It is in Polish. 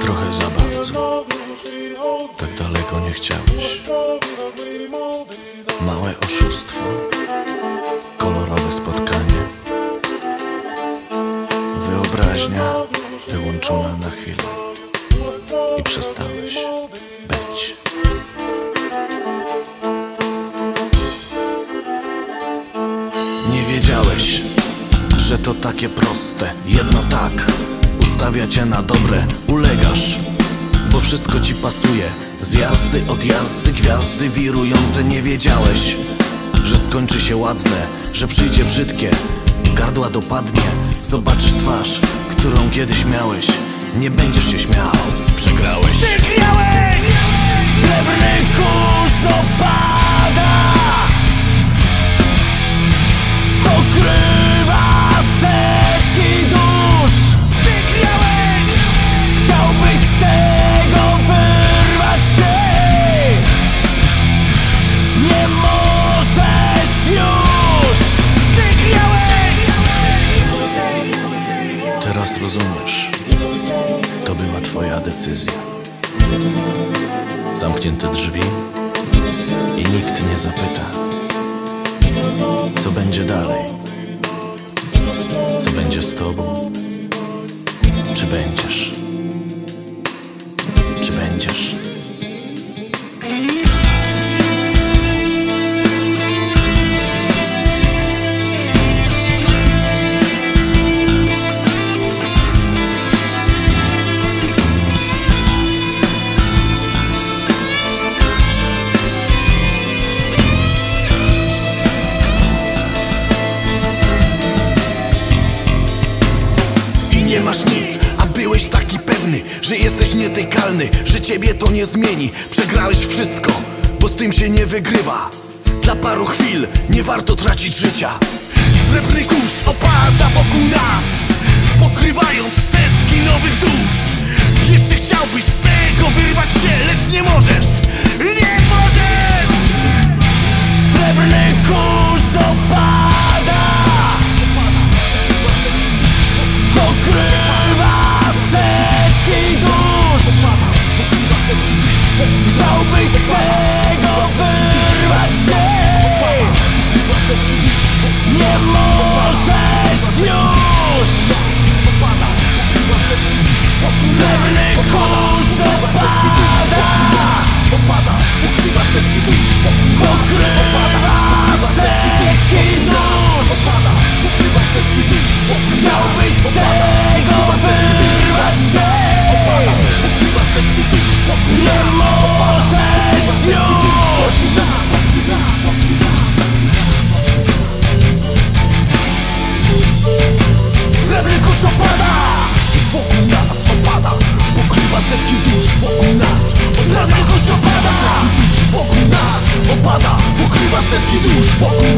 Trochę za bardzo. Tak daleko nie chciałeś. Małe oszustwo. Kolorowe spotkanie. Wyobraźnia wyłączona na chwilę. I przestałeś być. To takie proste. Jedno tak ustawia cię na dobre, ulegasz. Bo wszystko ci pasuje Zjazdy, odjazdy, gwiazdy wirujące Nie wiedziałeś, że skończy się ładne Że przyjdzie brzydkie, gardła dopadnie Zobaczysz twarz, którą kiedyś miałeś Nie będziesz się śmiał, przegrałeś Przegrałeś! Srebrny kurz opada Zamknięte drzwi I nikt nie zapyta Co będzie dalej? Co będzie z tobą? Czy będziesz masz nic, a byłeś taki pewny Że jesteś nietykalny, że ciebie to nie zmieni. Przegrałeś wszystko, bo z tym się nie wygrywa. Dla paru chwil nie warto tracić życia. Srebrny kurz opada wokół nas Pokrywając setki nowych dusz Chciałbyś z tego wyrwać się? Nie możesz już. Srebrny kurz opada Pokrywa Pokrywa setki dusz wokół nas. Srebrny kurz opada Setki dusz wokół nas. Opada Pokrywa setki dusz wokół nas